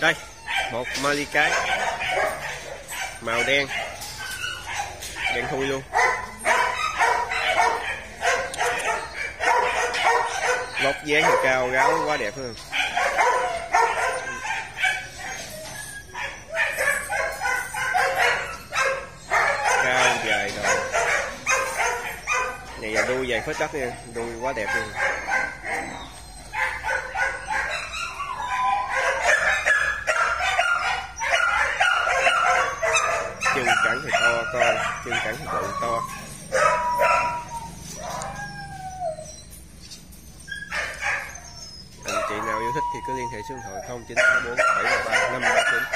đây, một mali cái. Màu đen. Đen thui luôn. Lót dáng thì cao, gáo quá đẹp hơn. Cao dài rồi. Này là đuôi dài phết đất nha. Đuôi quá đẹp luôn. Chân thì to con chân cắn thì bự to. Anh chị nào yêu thích thì cứ liên hệ số điện thoại 0964 733 539